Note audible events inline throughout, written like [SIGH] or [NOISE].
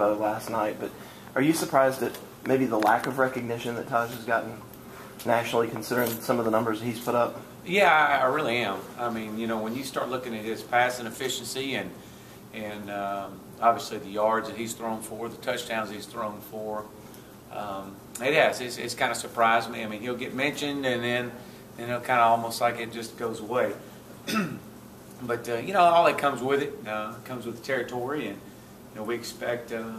last night, but are you surprised at maybe the lack of recognition that Tajh has gotten nationally, considering some of the numbers he's put up? Yeah, I, I really am. I mean, you know, when you start looking at his passing efficiency and and um, obviously the yards that he's thrown for, the touchdowns he's thrown for, um, it has. It's, it's kind of surprised me. I mean, he'll get mentioned and then and it'll kind of almost like it just goes away. [CLEARS THROAT] but uh, you know, all that comes with it uh, comes with the territory, and you know, we expect. Uh,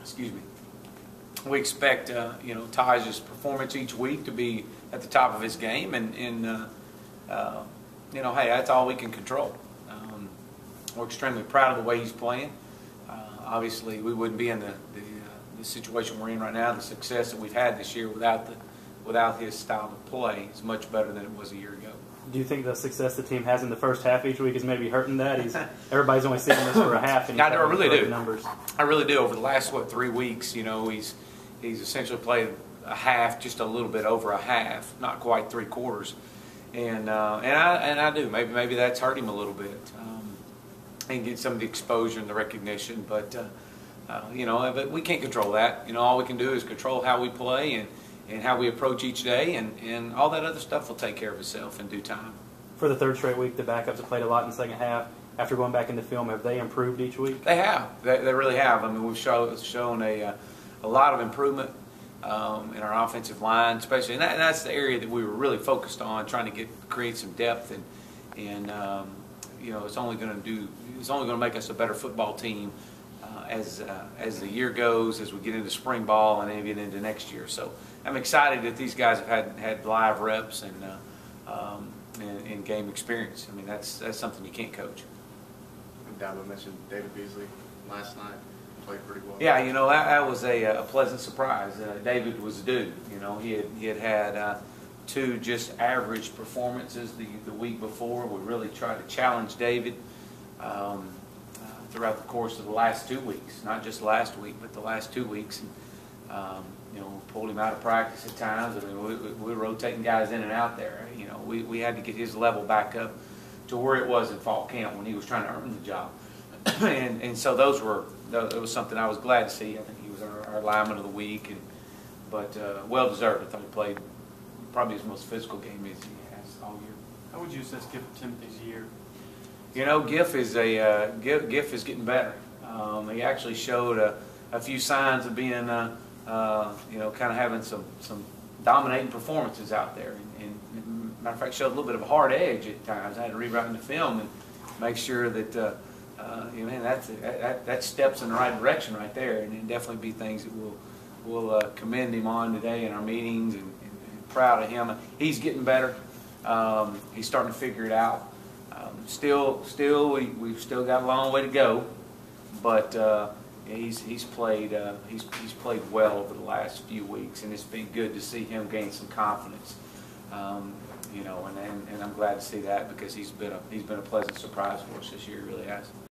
excuse me. We expect uh, you know Tajh's performance each week to be at the top of his game, and, and uh, uh, you know, hey, that's all we can control. Um, we're extremely proud of the way he's playing. Uh, obviously, we wouldn't be in the, the, uh, the situation we're in right now, the success that we've had this year without the without his style of play is much better than it was a year ago. Do you think the success the team has in the first half each week is maybe hurting that? He's [LAUGHS] everybody's only seeing this for a half, and I, I really do. Numbers. I really do. Over the last what three weeks, you know, he's he's essentially played a half, just a little bit over a half, not quite three quarters, and uh, and I and I do. Maybe maybe that's hurt him a little bit, um, and get some of the exposure and the recognition. But uh, uh, you know, but we can't control that. You know, all we can do is control how we play and and how we approach each day, and, and all that other stuff will take care of itself in due time. For the third straight week, the backups have played a lot in the second half. After going back into film, have they improved each week? They have. They, they really have. I mean, we've show, shown a, uh, a lot of improvement um, in our offensive line, especially, and, that, and, that's the area that we were really focused on, trying to get create some depth, and and um, you know, it's only going to do, it's only going to make us a better football team uh, as uh, as the year goes, as we get into spring ball and then get into next year. So I'm excited that these guys have had had live reps and, uh, um, and, and game experience. I mean, that's that's something you can't coach. Dabo mentioned David Beasley last night. Played pretty well. Yeah, you know that, that was a, a pleasant surprise. Uh, David was due. You know, he had he had had uh, two just average performances the the week before. We really tried to challenge David. Um, throughout the course of the last two weeks, not just last week, but the last two weeks. And, um, you know, pulled him out of practice at times. I mean, we, we were rotating guys in and out there. You know, we, we had to get his level back up to where it was in fall camp when he was trying to earn the job. [CLEARS THROAT] and, and so those were, that it was something I was glad to see. I think he was our, our lineman of the week, and but uh, well deserved. I thought he played probably his most physical game as he has all year. How would you assess Giff Timothy's year? You know, Giff is a uh, Giff, is getting better. Um, he actually showed a, a few signs of being, uh, uh, you know, kind of having some some dominating performances out there. And, and, matter of fact, showed a little bit of a hard edge at times. I had to rewrite the film and make sure that. Uh, uh, you know, man, that's, that, that steps in the right direction right there, and it definitely be things that we'll we'll uh, commend him on today in our meetings, and, and, and proud of him. He's getting better. Um, he's starting to figure it out. Um, still, still, we, we've still got a long way to go, but uh, he's he's played uh, he's he's played well over the last few weeks, and it's been good to see him gain some confidence. Um, you know, and, and, and I'm glad to see that because he's been a he's been a pleasant surprise for us this year, really has.